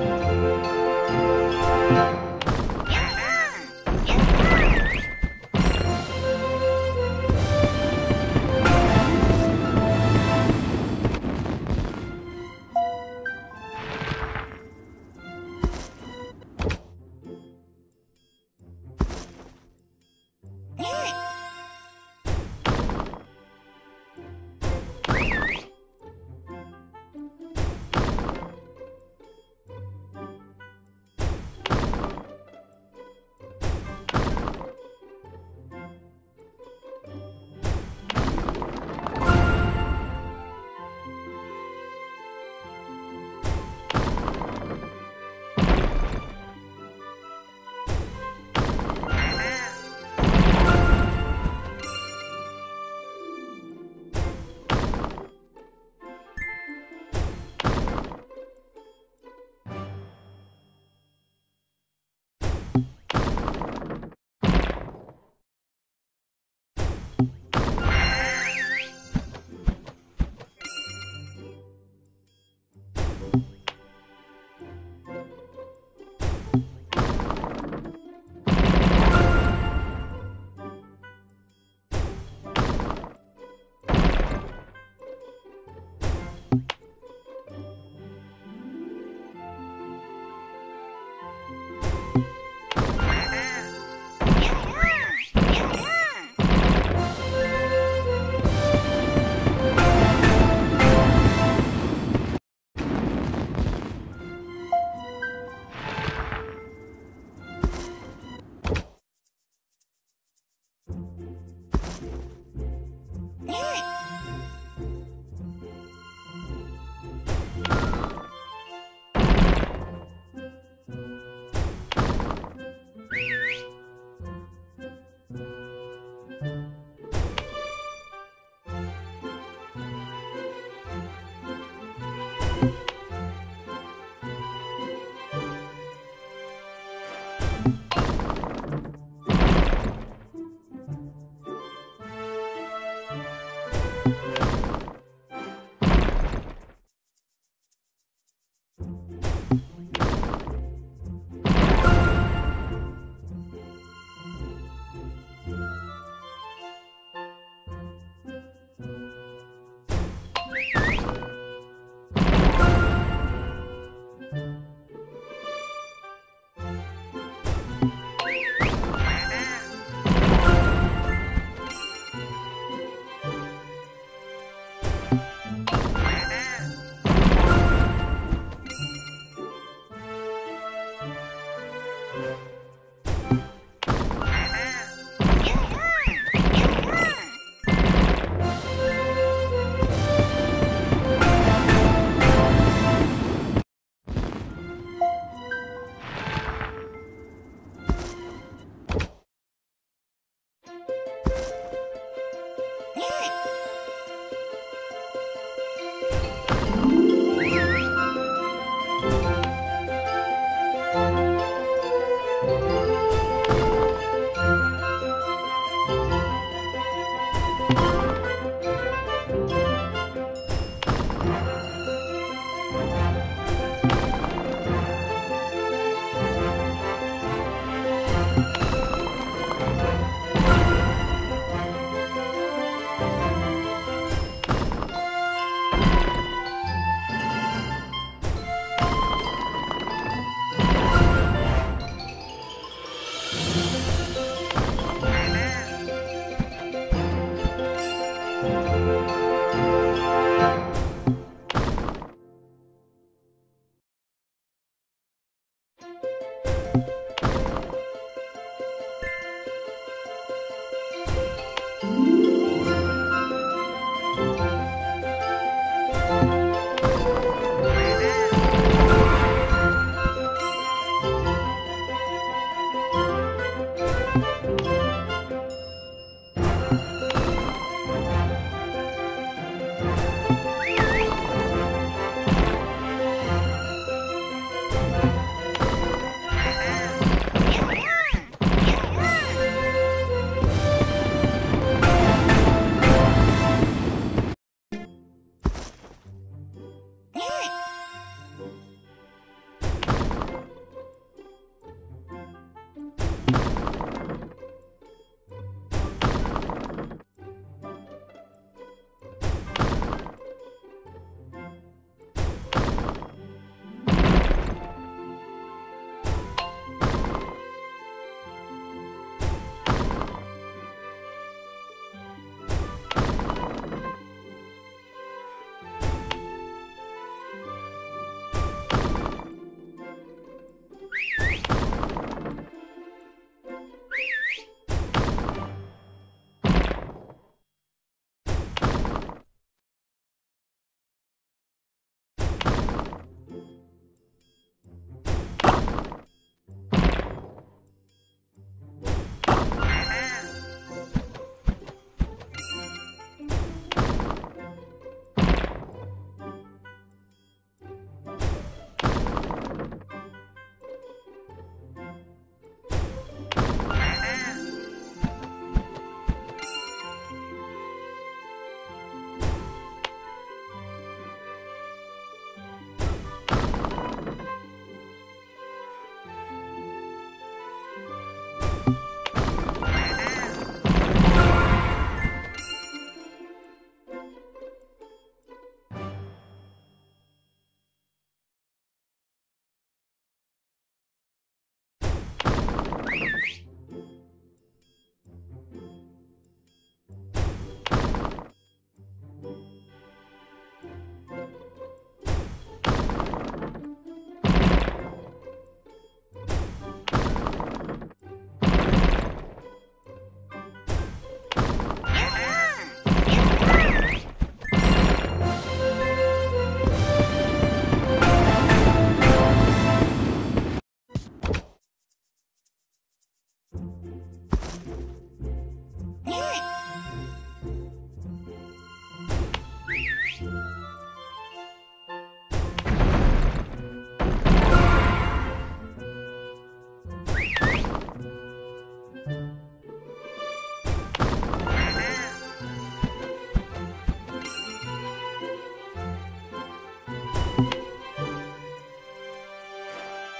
Thank you.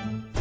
Bye.